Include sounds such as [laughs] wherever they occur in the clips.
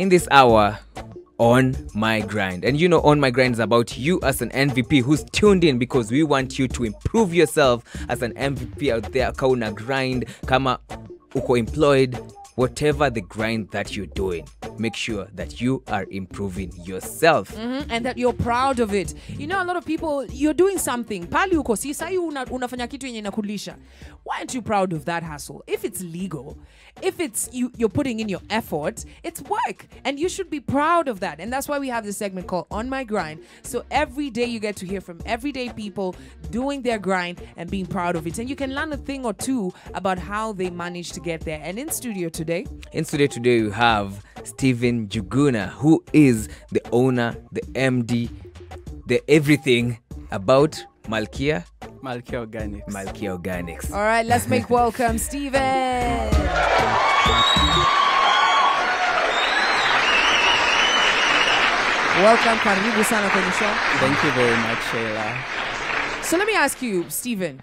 in this hour on my grind. And you know on my grind is about you as an mvp who's tuned in because we want you to improve yourself as an mvp out there. Kauna grind kama uko employed whatever the grind that you're doing make sure that you are improving yourself. Mm -hmm, and that you're proud of it. You know a lot of people you're doing something. Pali uko unafanya kitu yenye inakulisha. Why aren't you proud of that hustle? If it's legal if it's you you're putting in your effort it's work. And you should be proud of that. And that's why we have this segment called on my grind. So every day you get to hear from everyday people doing their grind and being proud of it. And you can learn a thing or two about how they managed to get there. And in studio today in studio today we have stephen njuguna who is the owner the md the everything about malkia Malkia Organics. malkia organics all right let's make welcome steven Welcome, karibu sana kwenye show. Thank you very much, Sheila. So let me ask you, Steven,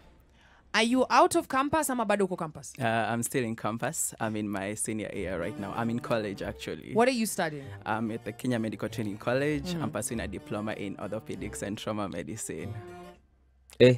are you out of campus ama bado uko campus? Uh, I'm still in campus. I'm in my senior year right now. I'm in college actually. What are you studying? I'm at the Kenya Medical Training College. Mm. I'm pursuing a diploma in orthopedics and trauma medicine. eh,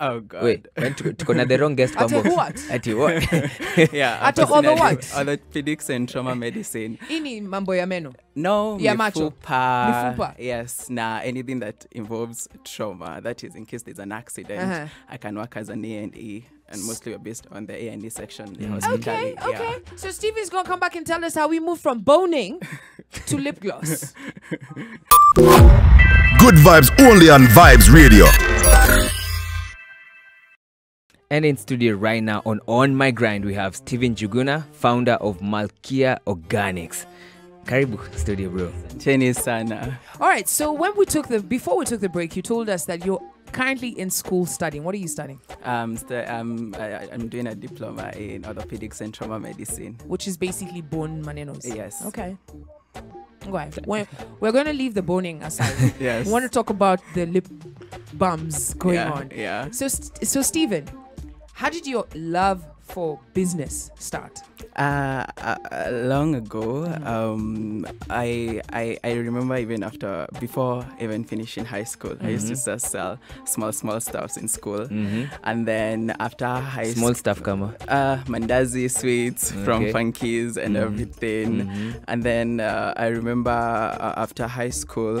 Oh God. wait tuko- tuko na the wrong guest kwa [laughs] box? what? [laughs] Ati what? [laughs] yeah. I'm At pursuing ortho a- what? Orthopedics and trauma medicine. Hii mambo ya meno. No, Ya macho. mifupa. Mifupa. Yes, nah, anything that involves trauma. That is in case there's an accident. Uh-huh. I can work as an A and E, and mostly we're based on the A and E section, the Okay, okay. So Steven's gonna come back and tell us how we move from boning to lip gloss. Good vibes only on Vibes Radio. And in studio right now on On My Grind, we have Stephen Njuguna, founder of Malkia Organics. Karibu studio, bro. Jenny Sana. All right. So when we took the before we took the break, you told us that you're currently in school studying. What are you studying? Um, st- um, I, I'm doing a diploma in orthopedics and trauma medicine. Which is basically bone manenos. Yes. Okay. Okay. We're, we're going to leave the boning aside. [laughs] Yes. We want to talk about the lip bums going yeah, on. Yeah. So, st- so Stephen, how did your love for business start? Uh, uh, long ago, Mm-hmm. um, I, I I remember even after before even finishing high school, I used to Mm-hmm. just sell small small stuffs in school, Mhm. and then after high Small school, stuff, kama. uh, mandazi sweets from Funkies and Mhm. everything. Mhm. And then uh, I remember uh, after high school,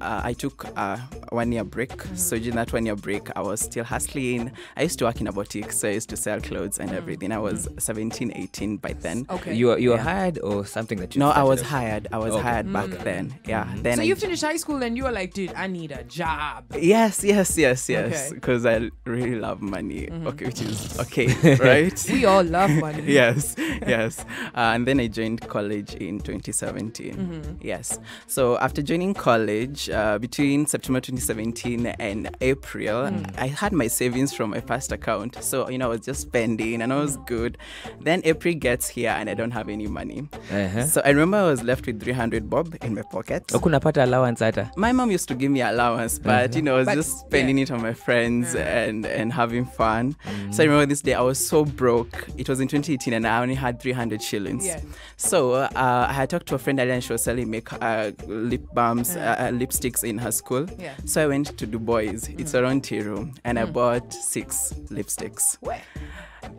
uh, I took a one year break. So during that one year break, I was still hustling. I used to work in a boutique, so I used to sell clothes and everything. I was 17, 18 by then. Okay. You are you are Yeah. hired or something that you No, I was off? hired. I was Okay. hired back then. Yeah. Then so I you finished high school and you were like, dude, I need a job. Yes, yes, yes, yes. Okay. Because I really love money. Okay, which is [laughs] okay, right? We all love money. [laughs] yes, yes. Uh, and then I joined college in 2017. Mm-hmm. Yes. So after joining college, uh, between September 2017 and April, Mm. I had my savings from my past account. So, you know, I was just spending and I was good. Then April gets here and I don't have any money. Uh-huh. So I remember I was left with 300 bob in my pocket. Okunapata allowance hata. My mom used to give me allowance, but uh -huh. you know, I was But, just spending yeah. it on my friends and and having fun. Mm. So I remember this day I was so broke. It was in 2018, and I only had 300 shillings. Yeah. So uh, I had talked to a friend earlier, and she was selling make uh, lip balms, uh-huh. uh, lipsticks in her school. Yeah. So I went to Du Bois. It's Mm. around Tiru, and mm. I bought six lipsticks. Where?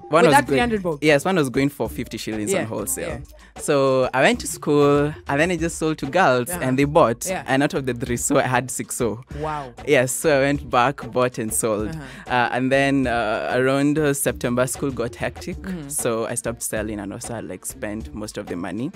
One With was that 300 bob? Yes, one was going for 50 shillings Yeah, on wholesale. yeah. So I went to school and then I just sold to girls Uh-huh. and they bought. Yeah. And out of the three, so I had six so. Wow. Yes, so I went back, bought and sold. Uh-huh. Uh, and then uh, around uh, September, school got hectic. Mm-hmm. So I stopped selling and also had like spent most of the money.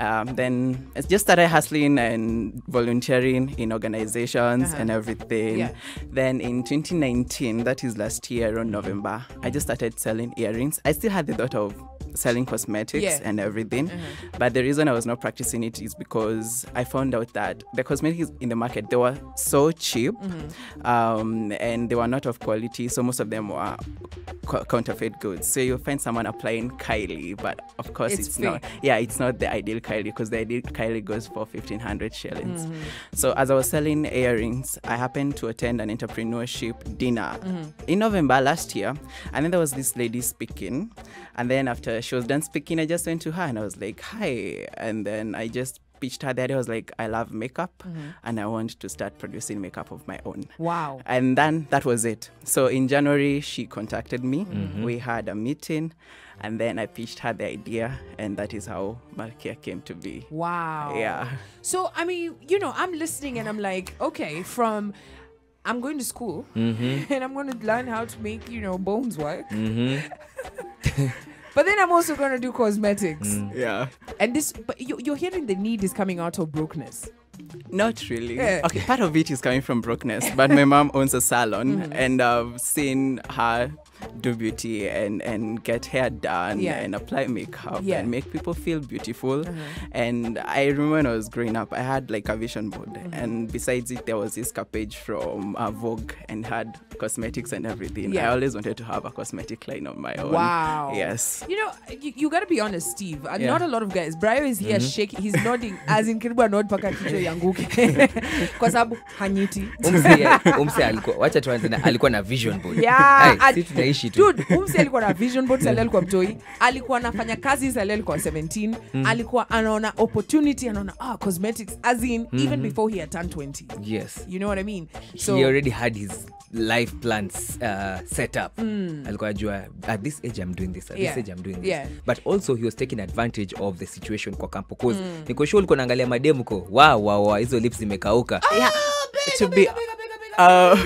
Uh-huh. Um, then I just started hustling and volunteering in organizations Uh-huh. and everything. Then in 2019, that is last year around November, I just started selling earrings. I still had the thought of selling cosmetics Yeah. and everything. But the reason I was not practicing it is because I found out that the cosmetics in the market they were so cheap, um, and they were not of quality. So most of them were co- counterfeit goods. So you'll find someone applying Kylie, but of course It's it's, not. Yeah, it's not the ideal Kylie because the ideal Kylie goes for 1500 shillings. Mm-hmm. So as I was selling earrings, I happened to attend an entrepreneurship dinner Mm-hmm. in November last year. And then there was this lady speaking. And then after she was done speaking, I just went to her and I was like, hi. And then I just pitched her that I was like, I love makeup Mm-hmm. and I want to start producing makeup of my own. Wow. And then that was it. So in January, she contacted me. Mm-hmm. We had a meeting, and then I pitched her the idea, and that is how Malkia came to be. Wow. Yeah. So I mean, you know, I'm listening and I'm like, okay, from I'm going to school Mm-hmm. [laughs] and I'm going to learn how to make, you know, bones work. [laughs] but then I'm also going to do cosmetics. Mm. Yeah. And this, but you, you're hearing the need is coming out of brokenness. Not really. Yeah. Okay, part of it is coming from brokenness, but my mom owns a salon, Mm-hmm. and I've seen her do beauty and and get hair done Yeah. and apply makeup Yeah. and make people feel beautiful. Uh-huh. And I remember when I was growing up, I had like a vision board, Mm-hmm. and besides it, there was this page from uh, Vogue and had cosmetics and everything. Yeah. I always wanted to have a cosmetic line on my own. Wow. Yes. You know, you, you got to be honest, Steve. Uh, Yeah. Not a lot of guys. Brian is here mm -hmm. shaking. He's nodding [laughs] as in karibu anod paka kichwa yanguke. [laughs] Kwa sababu hanyiti. umse umse alikuwa wacha tuanze na alikuwa na vision board Yeah, Ai, tunaishi tu. Dude, umsi alikuwa na vision board sali alikuwa mtoi? Alikuwa anafanya kazi sali alikuwa 17 alikuwa anaona opportunity anaona ah, cosmetics as in even before he had turned 20 yes. You know what i mean? So he already had his life plans uh, set up. Alikuwa ajua at this age i'm doing this at Yeah. this age i'm doing this. Yeah. but also he was taking advantage of the situation kwa kampo cause mm. sure ulikuwa naangalia mademu ko wa wa wa hizo lips zimekauka. Yeah. to be. Uh,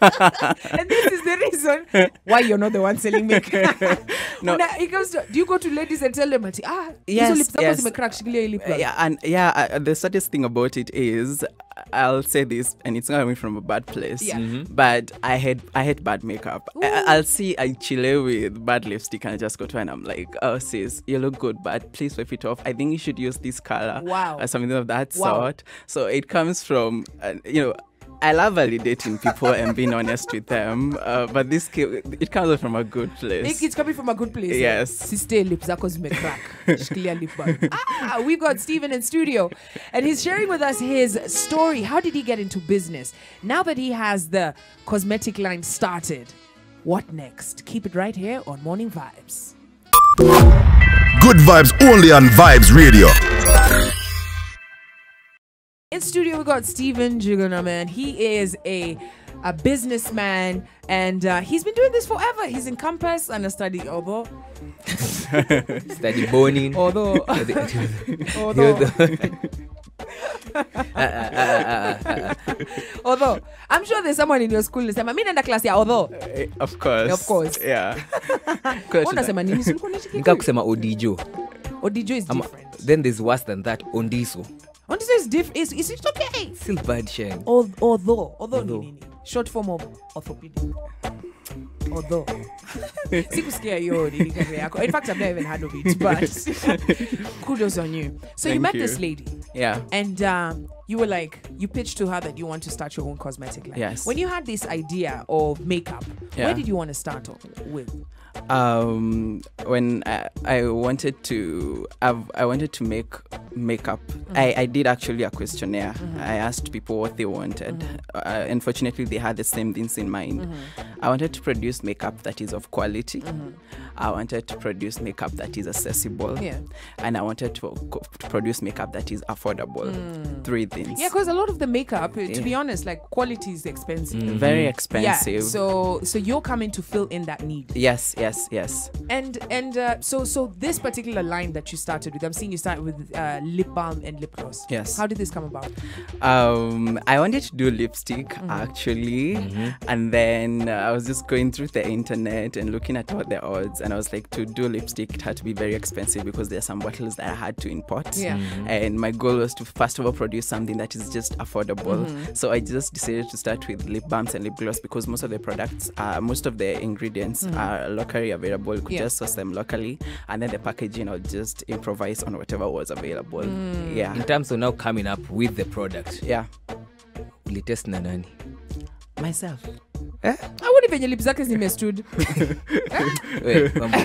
and this is the reason why you're not the one selling makeup [laughs] No. Una- it comes to, do you go to ladies and tell them ah hizo Yes, lips zako yes. zimecrack shikilia lip yeah, and yeah, uh, the saddest thing about it is, I'll say this, and it's not coming from a bad place. Yeah. Mhm. But I hate, I hate bad makeup. I, I'll see a chile with bad lipstick, and I just go to her and I'm like, "Oh, sis, you look good, but please wipe it off. I think you should use this color, Wow. or something of that Wow. sort." So it comes from, uh, you know. I love validating people and being honest with them, uh, but this ca- it comes from a good place. Nick, it's coming from a good place. Yes. Sister lip zako zimecrack. Shikilia lip. Ah, we've got Stephen in studio and he's sharing with us his story. How did he get into business? Now that he has the cosmetic line started, what next? Keep it right here on Morning Vybez. Good vibes only on Vybez Radio. In studio, we got Stephen Juganaman. He is a a businessman and uh, he's been doing this forever. He's in Compass and a study, although [laughs] study boning although [laughs] The- although [laughs] although I'm sure there's someone in your school who say, "Mimi naenda class yeah, although." Eh, Of course. Of course. Yeah. Wewe unasema nini? Si ulikuwa unaishi nika Kikuyu? kusema odijo Odijo is Ama- different. then there's worse than that ondiso Odijo is different. Is, is it okay? still bad shame Al- Although, although ni Although. Short form of orthopedic. Although. [laughs] Sikusikia hiyo nini career yako. In fact, I've never even heard of it, but [laughs] kudos on you. So you met you. this lady Yeah. and um, you were like, you pitched to her that you want to start your own cosmetic line. Yes. When you had this idea of makeup, where did you want to start with? Um when I, I wanted to I've, i wanted to make makeup I, mm-hmm. I did actually a questionnaire. Mm-hmm. I asked people what they wanted. Mm-hmm. Uh, unfortunately they had the same things in mind. I wanted to produce makeup that is of quality. I wanted to produce makeup that is accessible. Yeah. and i wanted to, to produce makeup that is affordable. Mm. Three things. Yeah, because a lot of the makeup, uh, to Yeah. be honest, like quality is expensive. very expensive Yeah. So so you're coming to fill in that need. yes yes yes And and uh, so so this particular line that you started with, I'm seeing you start with uh, lip balm and lip gloss. Yes. How did this come about? Um, I wanted to do lipstick Mm-hmm. actually, and then uh, I was just going through the internet and looking at all the odds, and I was like, to do lipstick, it had to be very expensive because there are some bottles that I had to import. Yeah. And my goal was to first of all produce something that is just affordable. Mm-hmm. So I just decided to start with lip balms and lip gloss because most of the products, uh, most of the ingredients are locally available. You could. Yeah. just source them locally, and then the packaging, or just improvise on whatever was available. Mm. Yeah. in terms of now coming up with the product Yeah. ulitest na nani Myself. eh? I venye lip zake zimestud [laughs] We, mambo.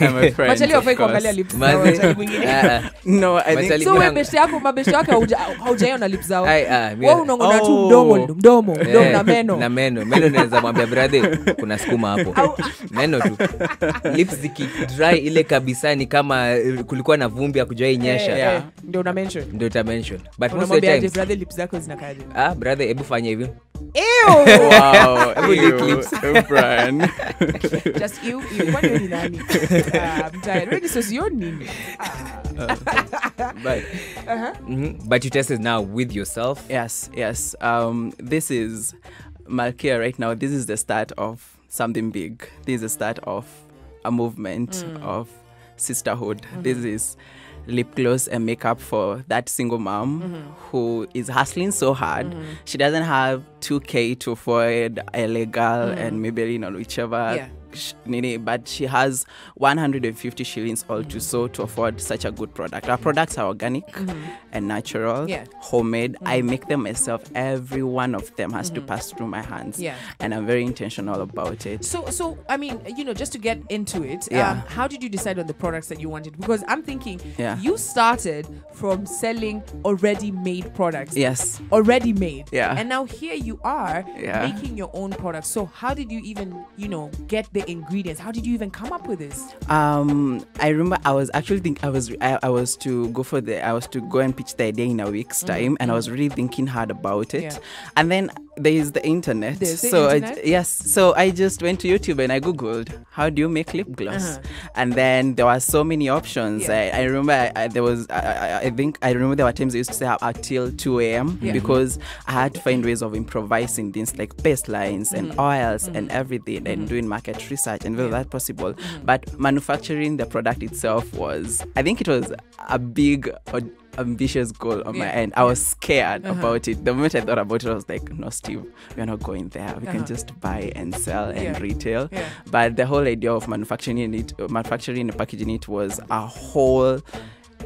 I'm a friend, machali of wafai kuangalia course. lip za Mazi- machali mwingine Ah, ah. No, I think Machali- so we Mwanangu. beshte yako mabeshte wake hauja- haujaiona lip zao Ai, ah, mi- Wewe unaongona tu Oh. mdomo mdomo mdomo Eh, na meno na meno meno naweza mwambia brother kuna sukuma hapo Au- meno tu lips zikidry ile kabisa ni kama eh, kulikuwa na vumbi ya kujua inyesha Eh, Yeah. eh, ndio una mention ndio uta mention but most of the unamwambia aje times brother lips zako zinakaje ah brother hebu fanya hivyo Ew! [laughs] wow, [laughs] Hebu lick ew, lips. [laughs] Brian. just you you kwani wewe ni nani Ah, mtaani. Wewe ni sosioni nini but Mhm. but you tested now with yourself Yes, yes. Um, this is Malkia right now. This is the start of something big. This is the start of a movement of sisterhood. This is lip gloss and makeup for that single mom who is hustling so hard. She doesn't have 2k to afford a legal and maybe you know whichever Yeah. Sh- nini, but she has 150 shillings all to so to afford such a good product. Our products are organic mm-hmm. and natural, Yeah. homemade. I mm-hmm. make them myself. Every one of them has to mm-hmm. pass through my hands, Yeah. and I'm very intentional about it. So, so I mean, you know, just to get into it, Yeah. um, how did you decide on the products that you wanted? Because I'm thinking, Yeah. you started from selling already made products. Yes. Already made. Yeah. And now here you are Yeah. making your own products. So how did you even, you know, get the ingredients? How did you even come up with this? Um, I remember I was actually think I was I, I was to go for the I was to go and pitch the idea in a week's mm-hmm, time, and I was mm-hmm. really thinking hard about it. Yeah. And then there is the internet. There's the so I- yes, so I just went to YouTube and I googled how do you make lip gloss, Uh-huh. and then there were so many options. Yeah. I, I remember I, there was I, think I remember there were times I used to stay up uh, until two a.m. Yeah. because I had to find ways of improvising things like baselines and mm-hmm. oils and everything and doing market research and whether that's possible. But manufacturing the product itself was, I think it was a big, ambitious goal on my end. I was scared about it. The moment I thought about it, I was like, no, Steve, we're not going there. We Uh-huh. can just buy and sell and Yeah. retail. Yeah. But the whole idea of manufacturing it, manufacturing and packaging it was a whole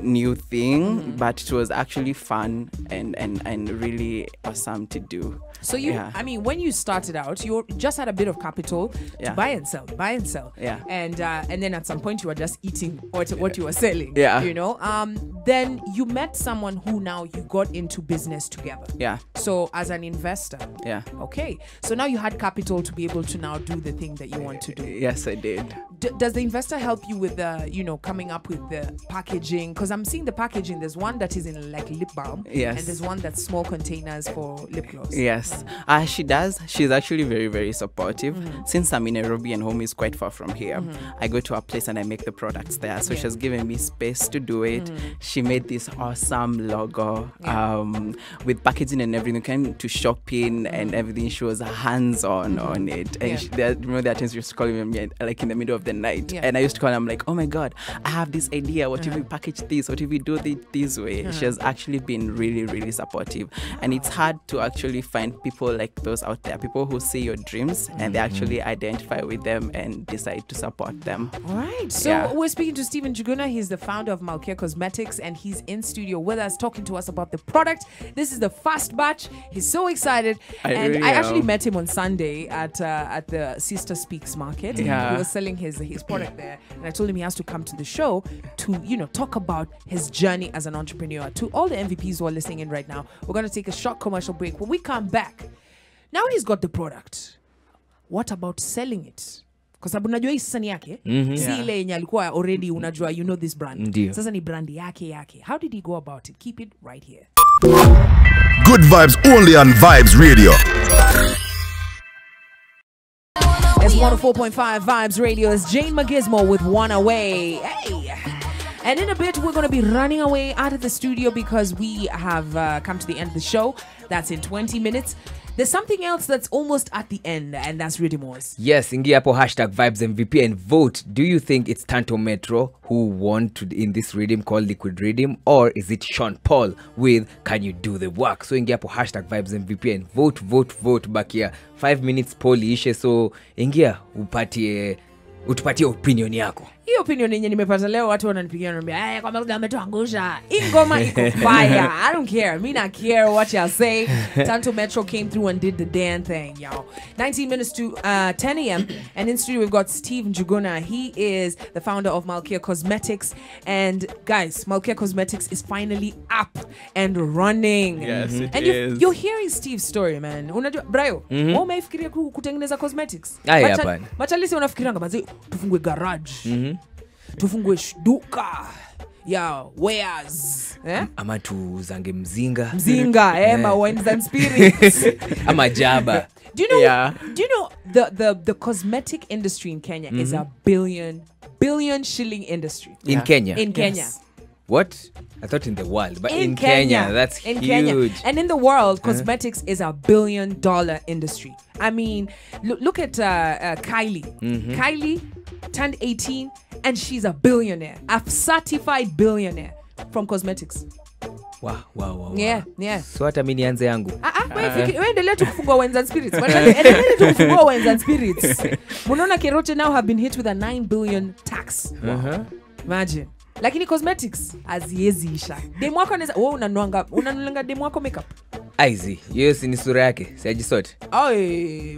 new thing, Mm-hmm. but it was actually fun and, and, and really awesome to do. So you, Yeah. I mean, when you started out, you just had a bit of capital to buy and sell, buy and sell. Yeah. And uh, and then at some point you were just eating what what you were selling. Yeah. You know. Um. Then you met someone who now you got into business together. Yeah, So as an investor. yeah. Okay. So now you had capital to be able to now do the thing that you want to do. Yes, I did. D- does the investor help you with the, you know, coming up with the packaging? Because I'm seeing the packaging. There's one that is in like lip balm. Yes. And there's one that's small containers for lip gloss. Yes, uh, she does. She's actually very, very supportive. Mm-hmm. Since I'm in Nairobi and home is quite far from here, I go to a place and I make the products there. So Yeah. she's given me space to do it. She made this awesome logo Yeah. um, with packaging and everything. Came to shopping and everything. She was hands on on it. And Mm-hmm. Yeah. she, there, remember there are times she used to call me like in the middle of the night, and I used to call. her, I'm like, oh my god, I have this idea. What if Uh-huh. we package this? What if we do it this way? She has actually been really, really supportive, and it's hard to actually find people like those out there. People who see your dreams and they actually identify with them and decide to support them. All right. So Yeah. we're speaking to Stephen Njuguna. He's the founder of Malkia Cosmetics, and he's in studio with us talking to us about the product. This is the first batch. He's so excited, I and really I actually am. met him on Sunday at uh, at the Sister Speaks Market. Yeah. He was selling his his product there, and I told him he has to come to the show to you know talk about his journey as an entrepreneur. To all the MVPs who are listening in right now, we're going to take a short commercial break. When we come back, now he's got the product. What about selling it? kwa sababu unajua hii sasa ni yake si ile yenye alikuwa already unajua you know this brand Ndio. sasa ni brand yake yake how did he go about it keep it right here Good vibes only on Vybez Radio. It's 104.5 Vybez Radio. It's Jane Magismo with One Away. Hey! And in a bit, we're going to be running away out of the studio because we have uh, come to the end of the show. That's in 20 minutes. There's something else that's almost at the end, and that's Ridimos. yes ingia hapo hashtag vibes mvp and vote do you think it's tanto metro who won to, in this redeem called liquid redeem or is it sean paul with can you do the work so ingia hapo hashtag vibes mvp and vote vote vote back here. Five minutes poll so ingia upatie utupatie opinion yako hiyo opinion yenye nimepata leo watu wananipigia wananiambia "Eh, kwamba ametuangusha hii ngoma iko fire [laughs] i don't care. Me not care what y'all say. Tanto metro came through and did the damn thing y'all. 19 minutes to uh, 10 a.m and in studio we've got steve njuguna. He is the founder of malkia cosmetics. And guys malkia cosmetics is finally up and running. Yes, mm -hmm. it and you, is. you're hearing steve's story man. Unajua brayo mm umeifikiria kutengeneza cosmetics? Acha Macha- lisi machalisi wanafikirianga mazi tufungue garage tufungue sh- duka ya wares eh? ama tuzange mzinga. Mzinga eh, ma wines and spirits. [laughs] Ama jaba. Do you know Yeah. do you know the, the, the cosmetic industry in kenya is a billion billion shilling industry? In Yeah. kenya? In kenya. What? I thought in the world but in, in, kenya, that's in huge. Kenya. And in the world, cosmetics is a billion dollar industry. I mean, look, look at uh, uh, Kylie. Kylie turned 18 and she's a billionaire, a certified billionaire from cosmetics. wow, wow, wow, wow. Yeah, yeah. so hata mi nianze yangu. Ah, ah, wewe fiki- wewe endelea tu kufungua wines and spirits. [laughs] Endelea tu kufungua wines and spirits. Munaona kerote now have been hit with a 9 billion tax. Uh-huh. imagine. Lakini cosmetics hazieziisha demwako anaweza wewe unanuanga unanuanga demwako makeup? Aizi hiyo si ni sura yake. Siajisote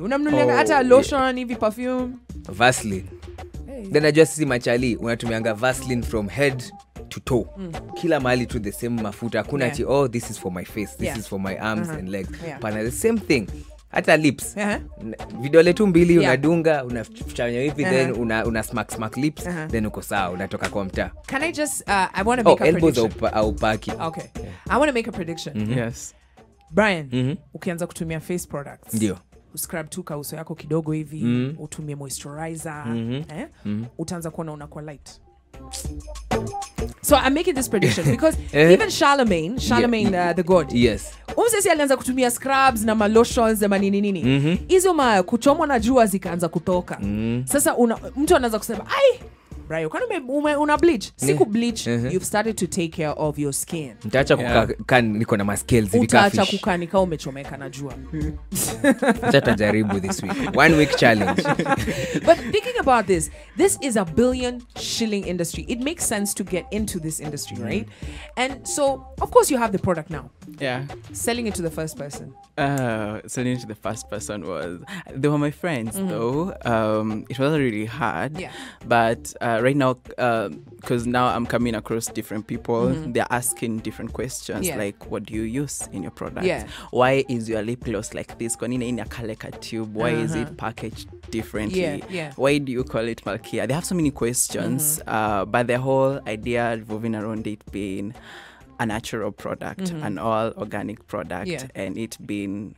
unamnulianga Oh, hata yeah. lotion hivi perfume Hey. then najua sisi machali unatumianga vaslin from head to toe mm. kila mahali tu the same mafuta hakuna Yeah. ti oh this is for my face this Yeah. is for my arms Uh-huh. and legs Yeah. pana the same thing hata lips Uh-huh. Vidole tu mbili Yeah. unadunga unachanya hivi Uh-huh. then una, una smack smack lips Uh-huh. then uko sawa unatoka kwa mtaa can i just uh, i want to oh, a elbows prediction aupa- aupaki okay i want to make a prediction Yes. brian Mhm. ukianza kutumia face products ndio uscrub tu kauso yako kidogo hivi mm. utumie moisturizer Mhm. eh? mm-hmm. utaanza kuona unakuwa light so i'm making this prediction [laughs] because Eh. even charlemagne charlemagne yeah. uh, the god yes umsesi alianza kutumia scrubs na malotions na manini nini hizo mm -hmm. ma kuchomwa na jua zikaanza kutoka Mm. sasa una, mtu anaanza kusema ai Brian, kwani ume- ume- una bleach? Siku bleach Mhm. you've started to take care of your skin. Ntaacha Yeah. kukaa niko na mascales hivi utaacha ka fish. kukanika umechomeka na jua. Acha tajaribu this week. One week challenge. [laughs] But thinking about this this is a billion shilling industry. It makes sense to get into this industry right? And so of course you have the product now Yeah. selling it to the first person Uh, selling it to the first person was they were my friends though. Um, it wasn't really hard. Yeah. But uh, right now, because now I'm coming across different people, they're asking different questions Yeah. like, "What do you use in your product? Yeah. Why is your lip gloss like this? Kwa in a kaleka tube? Why is Uh-huh. it packaged differently? Yeah, yeah. Why do you call it Malkia? They have so many questions. Uh, but the whole idea revolving around it being a natural product, mm-hmm. an all organic product, Yeah. and it being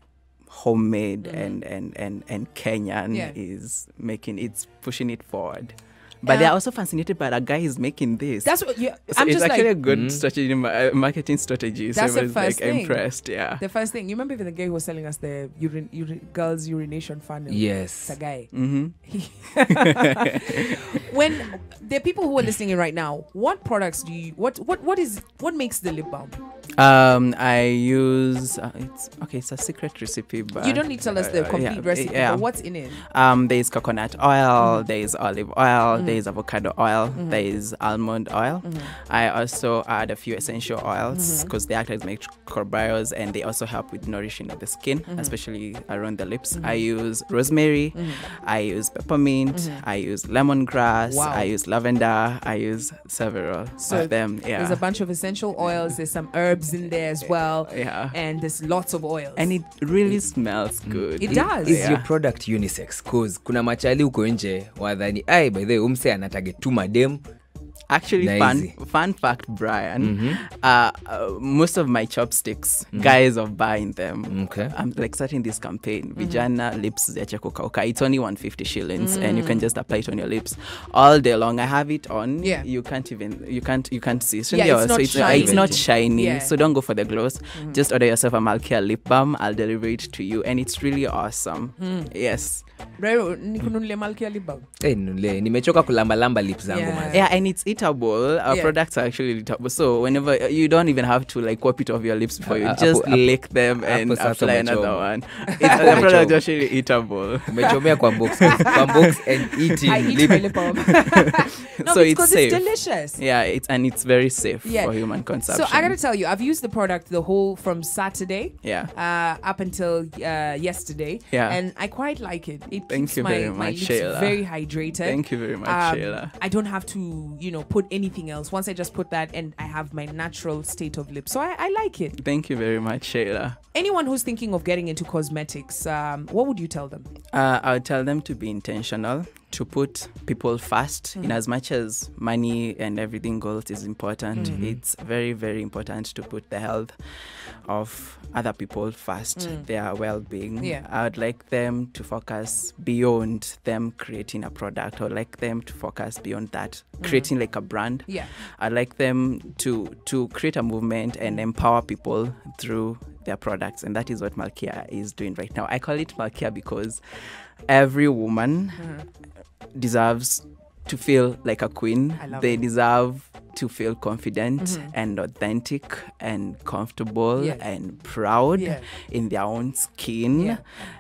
homemade mm-hmm. and, and, and, and Kenyan Yeah. is making it's pushing it forward. But they're Uh, also fascinated by a guy who's making this. that's what you so i'm it's just actually like a good strategy, uh, marketing strategy. That's so the everyone's first like thing. impressed. Yeah. the first thing you remember even the guy who was selling us the urin, urin, girls urination funnel yes The a guy hmm [laughs] when the people who are listening in right now what products do you what what what is what makes the lip balm Um, I use uh, it's okay. It's a secret recipe, but you don't need to tell us the uh, complete yeah, recipe yeah. but what's in it Um, there is coconut oil, there is olive oil, Mm. There is avocado oil, mm-hmm. there is almond oil. Mm-hmm. I also add a few essential oils mm-hmm. because they act as microbials and they also help with nourishing of the skin, Mm-hmm. especially around the lips. Mm-hmm. I use rosemary, I use peppermint, I use lemongrass, Wow. I use lavender, I use several So of them. Yeah. there's a bunch of essential oils there's some herbs in there as well yeah. and there's lots of oils and it really smells good. It does. is Yeah. your product unisex cause kuna machali huko nje wadhani ai by the way um, umse anatage tu madem Actually, fun fun fact, Brian. mm-hmm. Uh, uh, most of my chopsticks, mm-hmm. guys are buying them. Okay. I'm like starting this campaign. Vijana lips ziache kukauka. It's only 150 shillings, mm-hmm. and you can just apply it on your lips all day long. I have it on. Yeah. You can't even you can't you can't see. Yeah, it's so not it's, shiny. it's not shiny. Yeah. So don't go for the gloss. mm-hmm. Just order yourself a Malkia lip balm. I'll deliver it to you, and it's really awesome. mm. Yes. Bro, nikununulie Malkia lip balm. Eh, nule, nimechoka kulambalamba lips zangu Yeah. man. Yeah, and it's eatable. Our Yeah. products are actually eatable. So whenever you don't even have to like wipe it off your lips before you Uh, just hapo- lick them and hapo sasa apply another umechoma. one. [laughs] It's, the product is actually eatable. umechomea kwa box kwa box and eating I eat lip- my lip balm. no, So it's because safe. it's delicious. Yeah, it's and it's very safe Yeah. for human consumption. So. I gotta tell you, I've used the product the whole from Saturday yeah. uh, up until uh, yesterday, Yeah. and I quite like it. It Thank keeps you my, very my much, lips very hydrated. Thank you very much, Um, Shayla. I don't have to, you know, put anything else. Once I just put that, and I have my natural state of lips. So I, I like it. Thank you very much, Shayla. Anyone who's thinking of getting into cosmetics, um, what would you tell them? Uh, I would tell them to be intentional, to put people first. In mm. as much as money and everything goes is important, mm. it's very, very important to put the health of other people first, mm. their well-being. Yeah. I would like them to focus beyond them creating a product. or like them to focus beyond that, creating like a brand. Yeah. I'd like them to to create a movement and empower people through their products, and that is what Malkia is doing right now. I call it Malkia because every woman deserves to feel like a queen. They it. deserve to feel confident and authentic and comfortable Yeah. and proud Yeah. in their own skin. Yeah.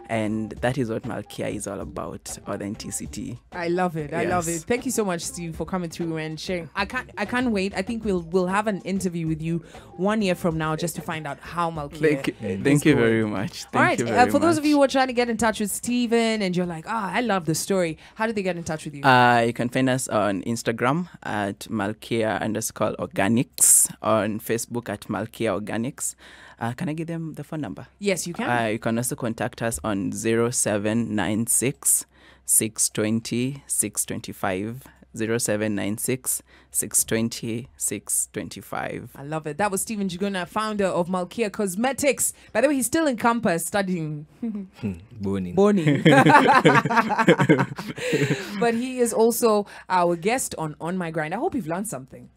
And that is what Malkia is all about authenticity. I love it. I love it. Thank you so much, Steve, for coming through and sharing. I can't. I can't wait. I think we'll we'll have an interview with you one year from now just to find out how Malkia. Thank you, is thank you very much. Thank All right. you Uh, very for those of you who are trying to get in touch with Stephen and you're like, ah, I love the story. How do they get in touch with you? Uh, you can find us on Instagram at Malkia underscore organics, on Facebook at Malkia Organics. Uh, can I give them the phone number? yes, you can. Uh, you can also contact us on 0796 620 625. 0796 620 625. I love it. That was Stephen Njuguna, founder of Malkia Cosmetics. By the way, he's still in campus studying hmm, Boning. boning. [laughs] [laughs] but he is also our guest on On My Grind. I hope you've learned something.